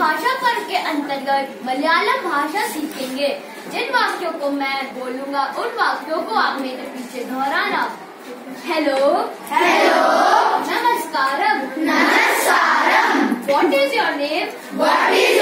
भाषा पर के अंतर्गत मलयालम भाषा सीखेंगे। जिन वाक्यों को मैं बोलूँगा उन वाक्यों को आप मेरे पीछे दोहराना। हेलो? हेलो? नमस्कारम। नमस्कारम। What is your name what is